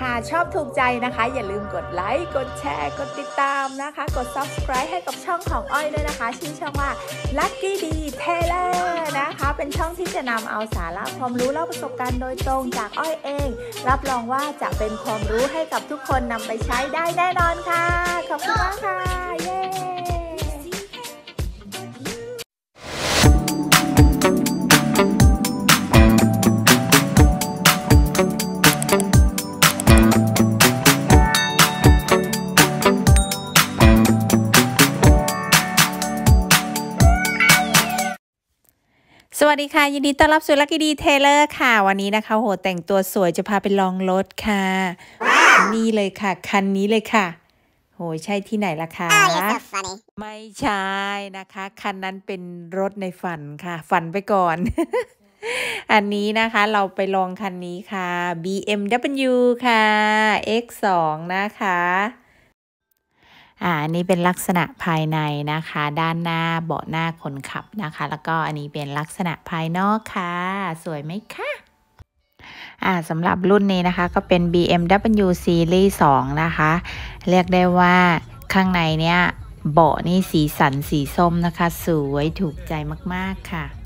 ค่ะชอบถูกใจนะคะ อย่าลืมกดไลค์กดแชร์ กดติดตามนะคะ กด subscribe ให้กับช่องของอ้อยด้วยนะคะ ชื่อช่องว่า Lucky D Taylor นะคะ เป็นช่องที่จะนำเอาสาระความรู้เล่าประสบการณ์โดยตรงจากอ้อยเอง รับรองว่าจะเป็นความรู้ให้กับทุกคนนำไปใช้ได้แน่นอนค่ะ ขอบคุณมากค่ะ เย้ สวัสดีค่ะ ยินดีต้อนรับสู่ลักกี้ดีเทเลอร์ค่ะ วันนี้นะคะโหแต่งตัวสวยจะพาไปลองรถค่ะ นี่เลยค่ะ คันนี้เลยค่ะ โหใช่ที่ไหนล่ะคะ Oh, you're so funny. ไม่ใช่นะคะ คันนั้นเป็นรถในฝันค่ะ ฝันไปก่อน อันนี้นะคะเราไปลองคันนี้ค่ะ BMW ค่ะ X2 นะคะ อ่าอันนี้เป็นลักษณะภายในนะคะ ด้านหน้าเบาะหน้าคนขับนะคะ แล้วก็อันนี้เป็นลักษณะภายนอกค่ะ สวยไหมคะอ่าสำหรับรุ่นนี้นะคะก็เป็น BMW Series 2 นะคะ เรียกได้ว่าข้างในเนี่ยเบาะนี่สีสันสีส้มนะคะ สวยถูกใจมาก ๆ ค่ะ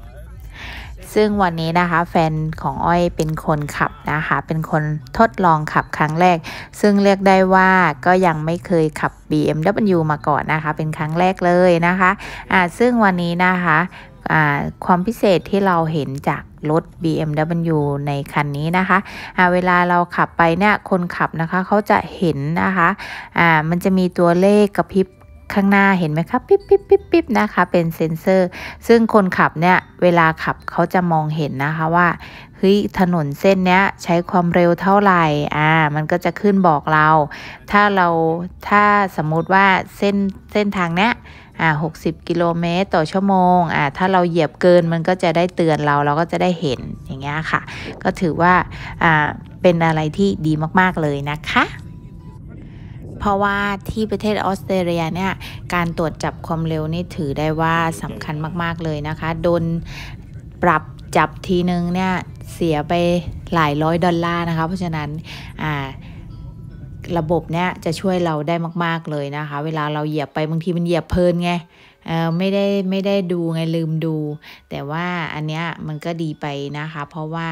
ซึ่งวันนี้นะคะแฟนของอ้อยเป็นคนขับนะคะ เป็นคนทดลองขับครั้งแรก ซึ่งเรียกได้ว่าก็ยังไม่เคยขับ BMW มาก่อนนะคะ เป็นครั้งแรกเลยนะคะอ่าซึ่งวันนี้นะคะอ่าความพิเศษที่เราเห็นจากรถ BMW ในคันนี้นะคะอ่าเวลาเราขับไปเนี่ยคนขับนะคะเขาจะเห็นนะคะอ่ามันจะมีตัวเลขกระพริบ ข้างหน้าเห็นไหมครับปิ๊บปิ๊บปิ๊บปิ๊บนะคะเป็นเซ็นเซอร์ ซึ่งคนขับเนี่ยเวลาขับเขาจะมองเห็นนะคะว่าเฮ้ยถนนเส้นเนี้ยใช้ความเร็วเท่าไหร่อ่ามันก็จะขึ้นบอกเรา ถ้าเราถ้าสมมุติว่าเส้นเส้นทางเนี้ยอ่า60กิโลเมตรต่อชั่วโมงอ่าถ้าเราเหยียบเกินมันก็จะได้เตือนเราเราก็จะได้เห็นอย่างเงี้ยค่ะ ก็ถือว่าอ่าเป็นอะไรที่ดีมาก ๆ เลยนะคะ เพราะว่าที่ประเทศออสเตรเลียเนี่ยการตรวจจับความเร็วนี่ถือได้ว่าสำคัญมาก ๆ เลยนะคะ โดนปรับจับทีนึงเนี่ยเสียไปหลายร้อยดอลลาร์นะคะ เพราะฉะนั้นอ่าระบบเนี่ยจะช่วยเราได้มากๆเลยนะคะ เวลาเราเหยียบไปบางทีมันเหยียบเพลินไงไม่ได้ไม่ได้ดูไงลืมดู แต่ว่าอันเนี้ยมันก็ดีไปนะคะ เพราะว่า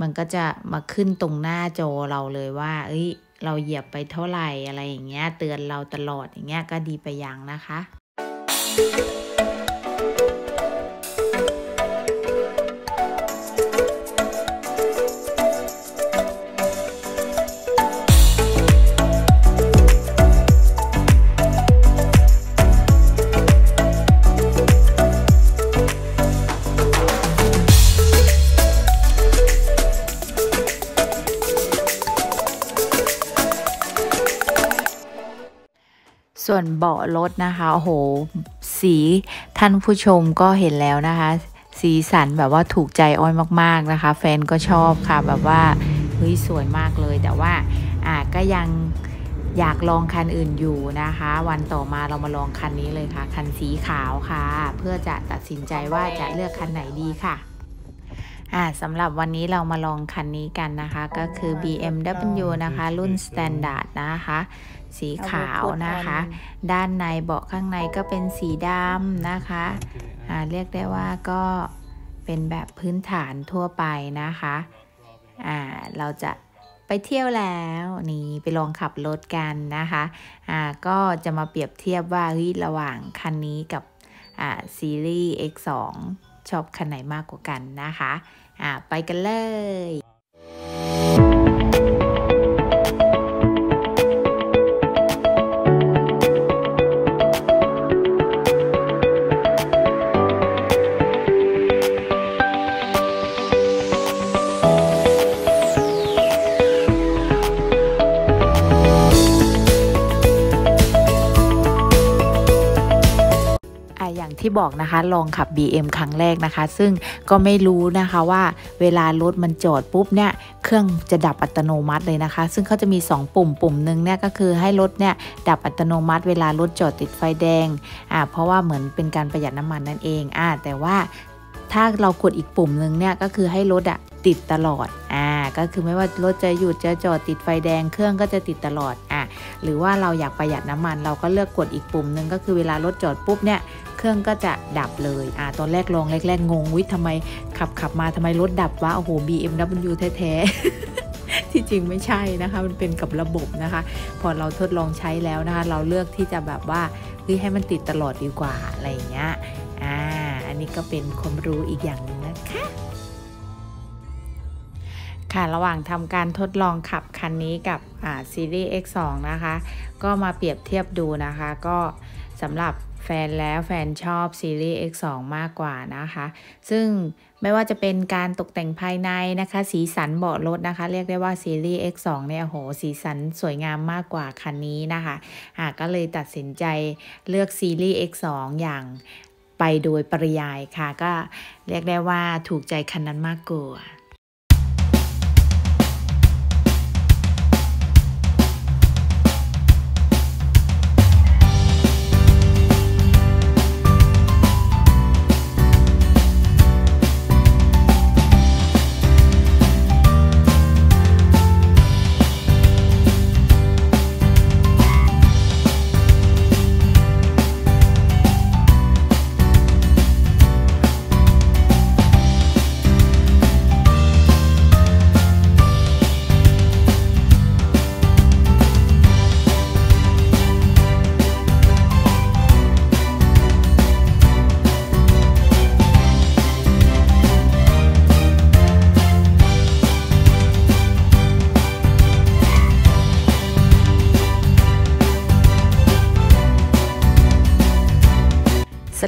มันก็จะมาขึ้นตรงหน้าจอเราเลยว่า เอ้ย เราเหยียบไปเท่าไหร่อะไรอย่างเงี้ย เตือนเราตลอดอย่างเงี้ยก็ดีไปอย่างนะคะ ส่วนเบาะรถนะคะโอ้โห สีท่านผู้ชมก็เห็นแล้วนะคะ สีสันแบบว่าถูกใจอ้อยมากๆนะคะ แฟนก็ชอบค่ะแบบว่าเฮ้ยสวยมากเลยแต่ว่าอ่าก็ยังอยากลองคันอื่นอยู่นะคะ วันต่อมาเรามาลองคันนี้เลยค่ะ คันสีขาวค่ะ เพื่อจะตัดสินใจว่าจะเลือกคันไหนดีค่ะ อ่าสำหรับวันนี้เรามาลองคันนี้กันนะคะ ก็คือ BMW นะคะ รุ่น Standard นะคะ สีขาวนะคะ ด้านในเบาะข้างในก็เป็นสีดำนะคะอ่าเรียกได้ว่าก็เป็นแบบพื้นฐานทั่วไปนะคะอ่าเราจะไปเที่ยวแล้วนี่ไปลองขับรถกันนะคะอ่าก็จะมาเปรียบเทียบว่าเฮ้ยระหว่างคันนี้กับอ่าซีรีส์ X2 ชอบคันไหนมากกว่ากันนะคะ อ่า ไปกันเลย บอกนะคะลองขับ BM ครั้งแรกนะคะ ซึ่งก็ไม่รู้นะคะว่าเวลารถมันจอดปุ๊บเนี่ยเครื่องจะดับอัตโนมัติเลยนะคะ ซึ่งเขาจะมี 2 ปุ่มปุ่มหนึ่งเนี่ยก็คือให้รถเนี่ยดับอัตโนมัติ เวลารถจอดติดไฟแดงอ่าเพราะว่าเหมือนเป็นการประหยัดน้ำมันนั่นเองอ่าแต่ว่าถ้าเรากดอีกปุ่มหนึ่งเนี่ยก็คือให้รถอะติดตลอด อ่า ก็คือไม่ว่ารถจะหยุดจะจอดติดไฟแดงเครื่องก็จะติดตลอด อะ หรือว่าเราอยากประหยัดน้ำมัน เราก็เลือกกดอีกปุ่มหนึ่งก็คือเวลารถจอดปุ๊บเนี่ย เครื่องก็จะดับเลยอ่าตอนแรกลองแรกๆงงวิทำไมขับขับมาทำไมรถดับวะโอ้โห BMW แท้ๆ ที่จริงไม่ใช่นะคะ มันเป็นกับระบบนะคะ พอเราทดลองใช้แล้วนะคะ เราเลือกที่จะแบบว่าเฮ้ยให้มันติดตลอดดีกว่าอะไรอย่างเงี้ยอ่าอันนี้ก็เป็นความรู้อีกอย่างหนึ่งนะคะค่ะระหว่างทำการทดลองขับคันนี้กับซีรีส์ X2 นะคะ ก็มาเปรียบเทียบดูนะคะ ก็สำหรับ แฟนแล้วแฟนชอบซีรีส์ X2 มากกว่านะคะ ซึ่งไม่ว่าจะเป็นการตกแต่งภายในนะคะ สีสันเบาะรถนะคะ เรียกได้ว่าซีรีส์ X2 เนี่ยโห สีสันสวยงามมากกว่าคันนี้นะคะอ่าก็เลยตัดสินใจเลือกซีรีส์ X2 อย่างไปโดยปริยายค่ะ ก็เรียกได้ว่าถูกใจคันนั้นมากกว่า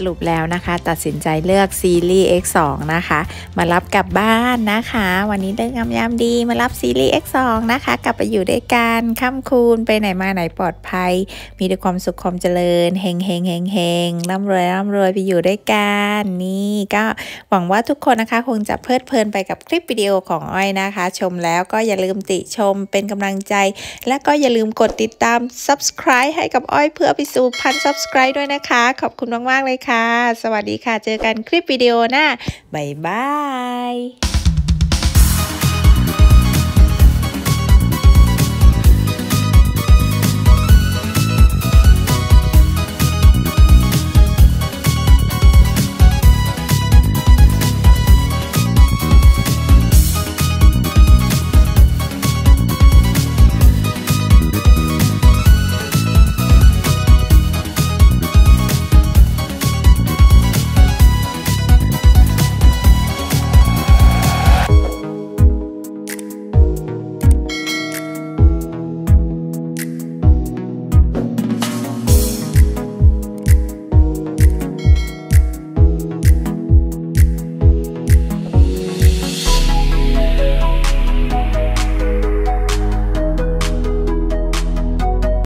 รุปแล้วนะคะ ตัดสินใจเลือกซีรีส์ X2 นะคะ มารับกลับบ้านนะคะ วันนี้เลิกงามยามดีมารับซีรีส์ X2 นะคะ กลับไปอยู่ด้วยกันค่ำคูณไปไหนมาไหนปลอดภัย มีแต่ความสุขความเจริญเฮงเฮงเฮงเฮงร่ำรวยร่ำรวยไปอยู่ด้วยกันนี่ก็หวังว่าทุกคนนะคะคงจะเพลิดเพลินไปกับคลิปวิดีโอของอ้อยนะคะ ชมแล้วก็อย่าลืมติชมเป็นกำลังใจ และก็อย่าลืมกดติดตาม subscribe ให้กับอ้อยเพื่อไปสู่พัน subscribe ด้วยนะคะ ขอบคุณมาก ๆ เลยค่ะค่ะ สวัสดีค่ะ เจอกันคลิปวิดีโอหน้า บ๊ายบาย